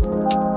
Bye.